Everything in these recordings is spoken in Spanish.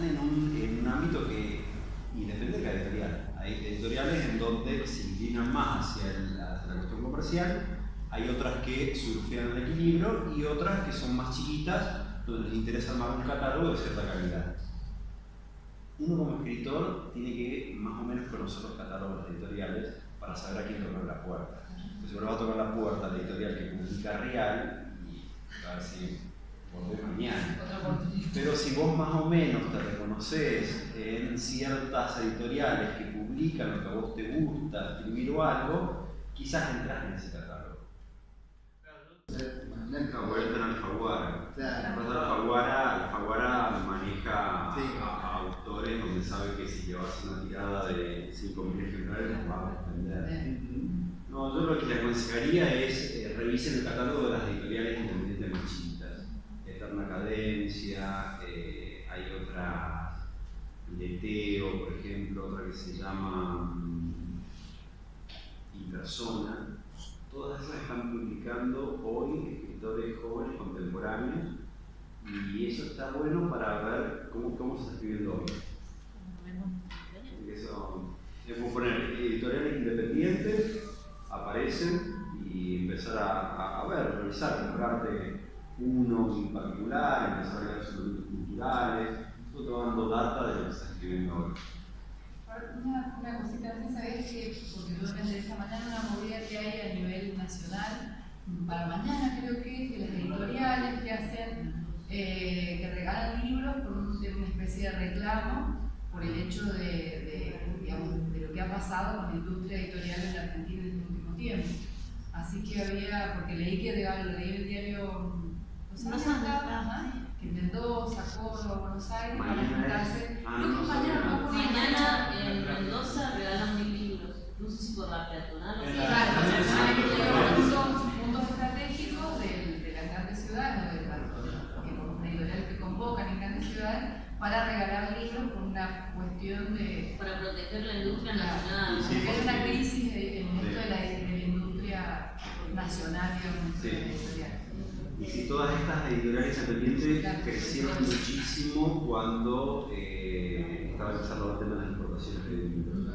están en un, en un ámbito que, y de la editorial, hay editoriales en donde se inclinan más hacia, la cuestión comercial, hay otras que surfean el equilibrio y otras que son más chiquitas, donde les interesa más un catálogo de cierta calidad. Uno como escritor tiene que más o menos conocer los catálogos editoriales para saber a quién tocar la puerta. Entonces uno va a tocar la puerta de editorial que publica real y a ver si volvemos mañana. Pero si vos más o menos te reconoces en ciertas editoriales que publican lo que a vos te gusta, escribir o algo, quizás entras en ese catálogo. No, vuelta en Alfaguara. Claro. La Alfaguara, Alfaguara maneja Sí. a, a autores donde sabe que si llevas una tirada de 5.000 ejemplares los va a vender. No, yo lo que le aconsejaría es eh, revisen el catálogo de las editoriales independientes. Eh, hay otra, Leteo, por ejemplo, otra que se llama mm, Impersona. Todas esas están publicando hoy escritores jóvenes contemporáneos y eso está bueno para ver cómo, cómo se está escribiendo hoy. Porque Eso, es como poner editoriales independientes, aparecen y empezar a, a, a ver, revisar, comprarte uno en particular, empezar a ver suplementos culturales, todo te va dando data de lo que está escribiendo hoy. Una, una cosita, ¿sí ¿sabés que, porque yo me esta mañana una movida que hay a nivel nacional, para mañana creo que, que las editoriales que hacen, eh, que regalan libros por un- una especie de reclamo por el hecho de, de, digamos, de lo que ha pasado con la industria editorial en la Argentina en el último tiempo. Así que había, porque leí que lo leí el diario Rosario, ajá, que Mendoza, Córdoba, Buenos Aires, para juntarse. ah, Creo que no, mañana no, va Mañana en Mendoza regalan mil libros. No sé si por la peatonal o Claro, sí. puntos, estratégicos de, de las grandes ciudades, que con editoriales que convocan en grandes ciudades, para regalar libros por una cuestión de. para proteger la industria nacional. Sí, porque hay una crisis en esto de la, de la industria nacional, digamos, Sí. editorial. Y si todas estas editoriales independientes Claro. crecieron muchísimo cuando eh, estaba empezando el tema de las importaciones de libros.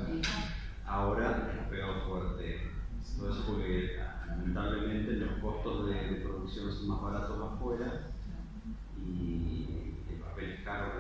Ahora ha pegado fuerte. Todo eso porque lamentablemente los costos de, de producción son más baratos afuera y el papel es caro